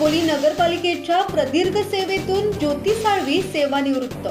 दापोली नगरपालिकेच्या प्रदीर्घ सेवेतून ज्योती साळवी सेवानिवृत्त.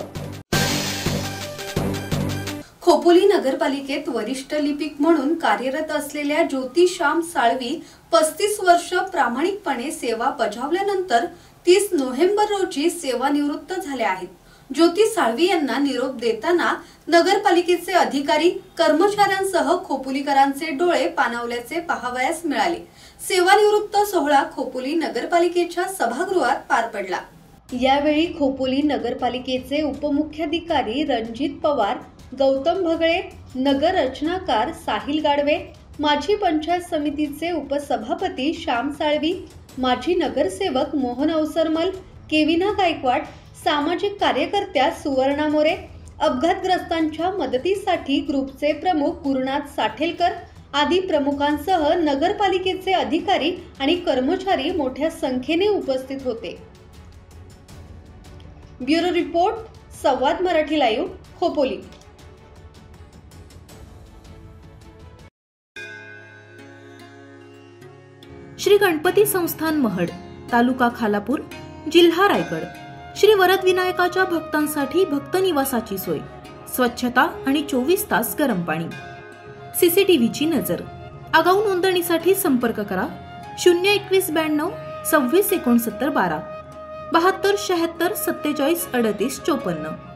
खोपोली नगरपालिकेत वरिष्ठ लिपिक म्हणून कार्यरत असलेल्या ज्योती श्याम साळवी पस्तीस वर्ष प्रामाणिकपणे सेवा बजावल्यानंतर तीस नोव्हेंबर रोजी सेवानिवृत्त झाल्या आहेत. ज्योती साळवी यांना निरोप देताना नगरपालिकेचे अधिकारी कर्मचाऱ्यांसह खोपोलीकरांचे डोळे पाणावल्याचे पाहावयास मिळाले. सेवानिवृत्त सोहळा खोपोली नगरपालिकेच्या सभागृहात पार पडला. यावेळी खोपोली नगरपालिकेचे उपमुख्याधिकारी रणजित पवार गौतम भगळे नगर रचनाकार साहिल गाडवे माजी पंचायत समितीचे उपसभापती श्याम साळवी माजी नगरसेवक मोहन अवसरमल केविना गायकवाड सामाजिक कार्यकर्त्या सुवर्णा मोरे अपघातग्रस्तांच्या मदतीसाठी ग्रुपचे प्रमुख गुरुनाथ साठेलकर आदी प्रमुखांसह नगरपालिकेचे अधिकारी आणि कर्मचारी मोठ्या संख्येने उपस्थित होते. Bureau report Samvad Marathi live Khopoli. Shri Ganpati Sansthan Mahad तालुका खालापूर जिल्हा रायगड. श्री वरदविनायकाच्या भक्तांसाठी भक्त निवासाची सोय स्वच्छता आणि चोवीस तास गरम पाणी. सीसीटीव्हीची नजर. आगाऊ नोंदणीसाठी संपर्क करा. शून्य एकवीस ब्याण्णव सव्वीस एकोणसत्तर बारा. बहात्तर शहात्तर सत्तेचाळीस अडतीस चोपन्न.